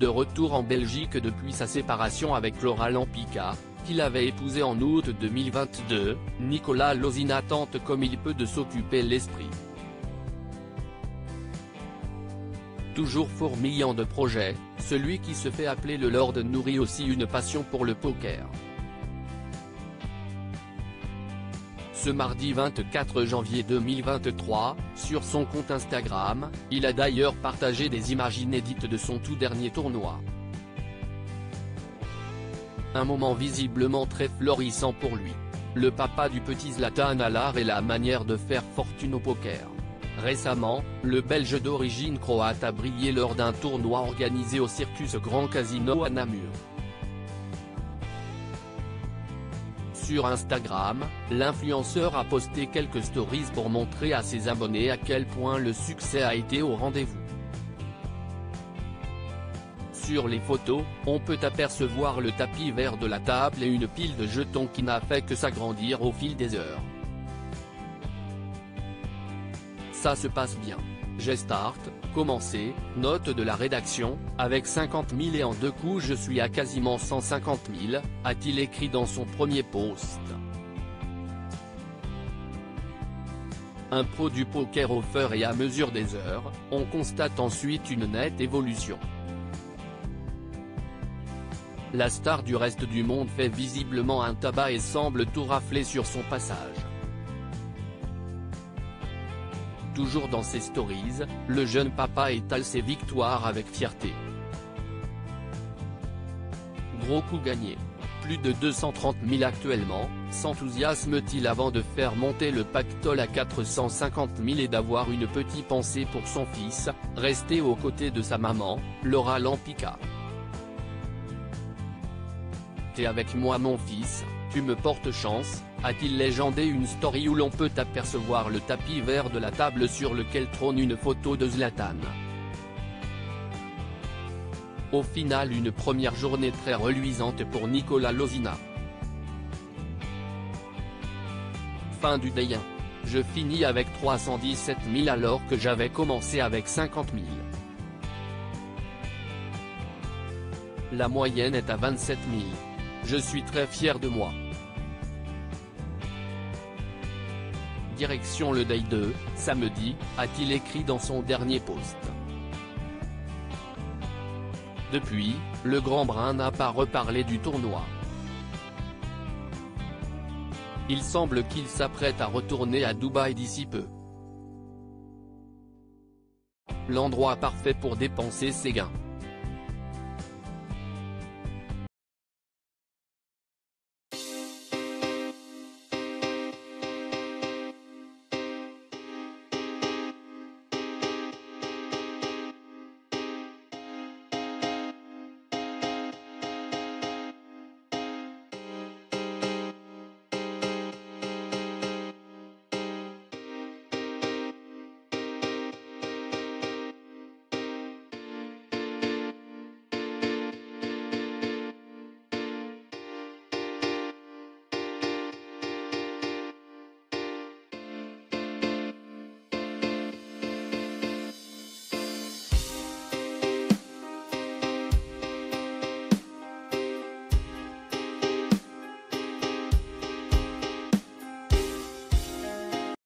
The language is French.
de retour en Belgique depuis sa séparation avec Laura Lampica, qu'il avait épousée en août 2022, Nicolas Lozina tente comme il peut de s'occuper l'esprit. Toujours fourmillant de projets, celui qui se fait appeler le Lord nourrit aussi une passion pour le poker. Ce mardi 24 janvier 2023, sur son compte Instagram, il a d'ailleurs partagé des images inédites de son tout dernier tournoi. Un moment visiblement très florissant pour lui. Le papa du petit Zlatan a l'art et la manière de faire fortune au poker. Récemment, le Belge d'origine croate a brillé lors d'un tournoi organisé au Circus Grand Casino à Namur. Sur Instagram, l'influenceur a posté quelques stories pour montrer à ses abonnés à quel point le succès a été au rendez-vous. Sur les photos, on peut apercevoir le tapis vert de la table et une pile de jetons qui n'a fait que s'agrandir au fil des heures. Ça se passe bien. J'ai start, commencé, note de la rédaction, avec 50 000 et en deux coups je suis à quasiment 150 000, a-t-il écrit dans son premier post. Un pro du poker au fur et à mesure des heures, on constate ensuite une nette évolution. La star du reste du monde fait visiblement un tabac et semble tout rafler sur son passage. Toujours dans ses stories, le jeune papa étale ses victoires avec fierté. Gros coup gagné. Plus de 230 000 actuellement, s'enthousiasme-t-il avant de faire monter le pactole à 450 000 et d'avoir une petite pensée pour son fils, resté aux côtés de sa maman, Laura Lampica? T'es avec moi mon fils, tu me portes chance, a-t-il légendé une story où l'on peut apercevoir le tapis vert de la table sur lequel trône une photo de Zlatan? Au final une première journée très reluisante pour Nicolas Lozina. Fin du day 1. Je finis avec 317 000 alors que j'avais commencé avec 50 000. La moyenne est à 27 000. Je suis très fier de moi. Direction le Day 2, samedi, a-t-il écrit dans son dernier post. Depuis, le Grand Brun n'a pas reparlé du tournoi. Il semble qu'il s'apprête à retourner à Dubaï d'ici peu. L'endroit parfait pour dépenser ses gains.